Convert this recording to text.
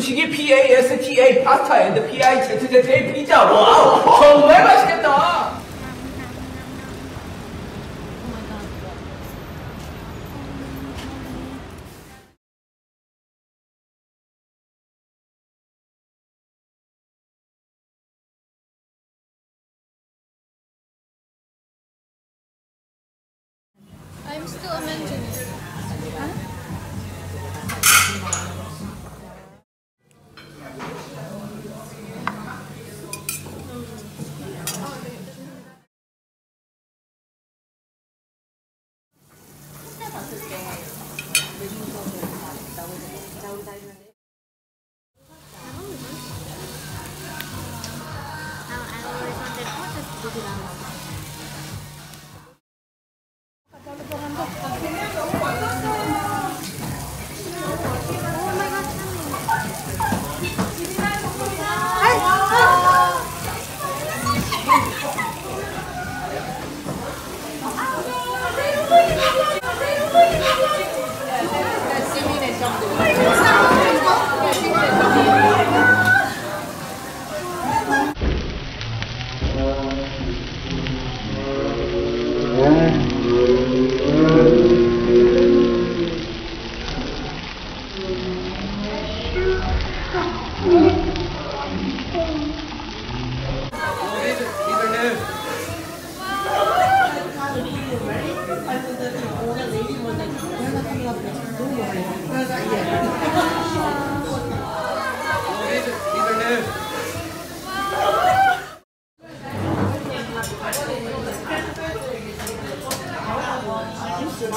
음식이 P-A-S-T-A 파스타 앤드 P-I-Z-Z-A 피자. 와우, 정말 맛있겠다. I'm still a mentioning. Tidak. quá Leave.